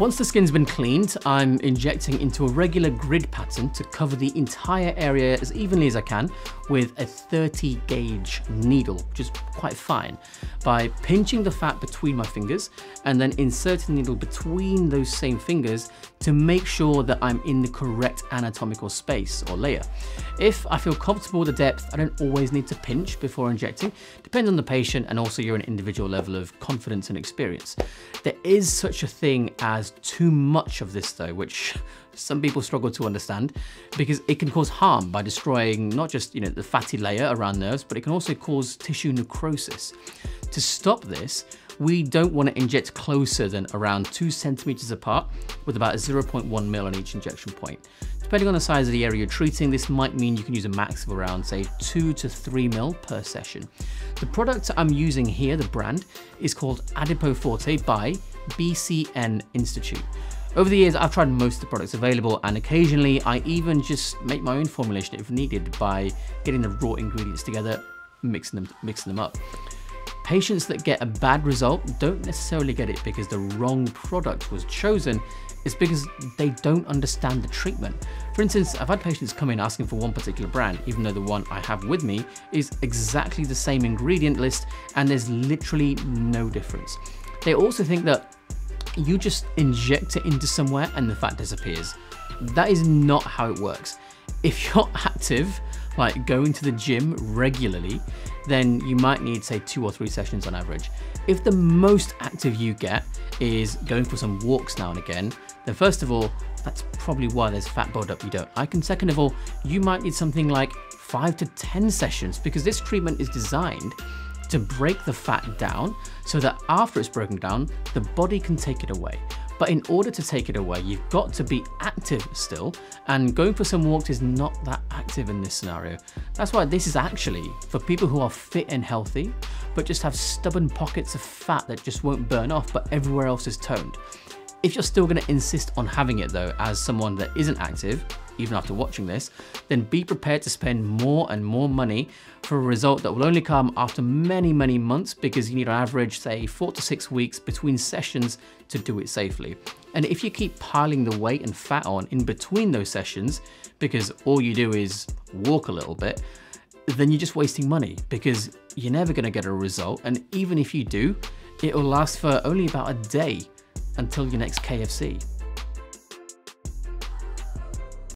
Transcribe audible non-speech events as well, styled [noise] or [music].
Once the skin's been cleaned, I'm injecting into a regular grid pattern to cover the entire area as evenly as I can with a 30 gauge needle, which is quite fine, by pinching the fat between my fingers and then inserting the needle between those same fingers to make sure that I'm in the correct anatomical space or layer. If I feel comfortable with the depth, I don't always need to pinch before injecting, depends on the patient and also your individual level of confidence and experience. There is such a thing as too much of this though, which [laughs] some people struggle to understand because it can cause harm by destroying not just you know the fatty layer around nerves, but it can also cause tissue necrosis. To stop this, we don't want to inject closer than around two centimeters apart with about 0.1 mil on each injection point. Depending on the size of the area you're treating, this might mean you can use a max of around say two to three mil per session. The product I'm using here, the brand, is called Adipoforte by BCN Institute. Over the years, I've tried most of the products available and occasionally I even just make my own formulation if needed by getting the raw ingredients together, mixing them, mixing them up. Patients that get a bad result don't necessarily get it because the wrong product was chosen, it's because they don't understand the treatment. For instance, I've had patients come in asking for one particular brand, even though the one I have with me is exactly the same ingredient list and there's literally no difference. They also think that you just inject it into somewhere and the fat disappears. That is not how it works. If you're [laughs] active, like going to the gym regularly, then you might need say two or three sessions on average. If the most active you get is going for some walks now and again, then first of all, that's probably why there's fat buildup you don't like. And second of all, you might need something like five to 10 sessions because this treatment is designed to break the fat down so that after it's broken down, the body can take it away. But in order to take it away, you've got to be active still, and going for some walks is not that active in this scenario. That's why this is actually for people who are fit and healthy, but just have stubborn pockets of fat that just won't burn off, but everywhere else is toned. If you're still gonna insist on having it though, as someone that isn't active, even after watching this, then be prepared to spend more and more money for a result that will only come after many, many months because you need on average, say, four to six weeks between sessions to do it safely. And if you keep piling the weight and fat on in between those sessions, because all you do is walk a little bit, then you're just wasting money because you're never gonna get a result. And even if you do, it will last for only about a day until your next KFC.